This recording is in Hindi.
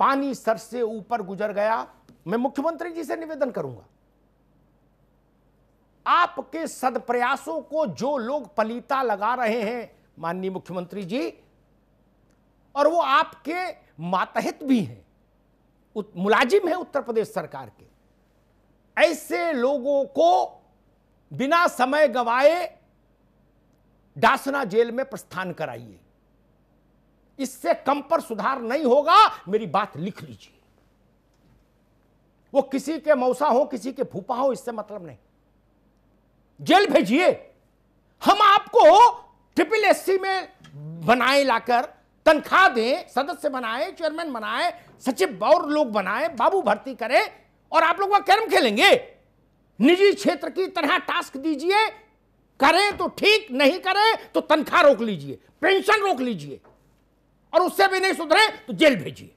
पानी सर से ऊपर गुजर गया, मैं मुख्यमंत्री जी से निवेदन करूँगा। आपके सदप्रयासों को जो लोग पलीता लगा रहे हैं, माननीय मुख्यमंत्री जी, और वो आपके मातहत भी हैं मुलाजिम है उत्तर प्रदेश सरकार के, ऐसे लोगों को बिना समय गवाए डासना जेल में प्रस्थान कराइए। इससे कम पर सुधार नहीं होगा, मेरी बात लिख लीजिए। वो किसी के मौसा हो, किसी के फूफा हो, इससे मतलब नहीं। जेल भेजिए। हम आपको ट्रिपल एससी में बनाए लाकर तनख्वाह दें, सदस्य बनाए चेयरमैन बनाए, सचिव और लोग बनाए, बाबू भर्ती करें और आप लोग वह कैरम खेलेंगे। निजी क्षेत्र की तरह टास्क दीजिए। करें तो ठीक, नहीं करें तो तनख्वाह रोक लीजिए पेंशन रोक लीजिए। और उससे भी नहीं सुधरे तो जेल भेजिए।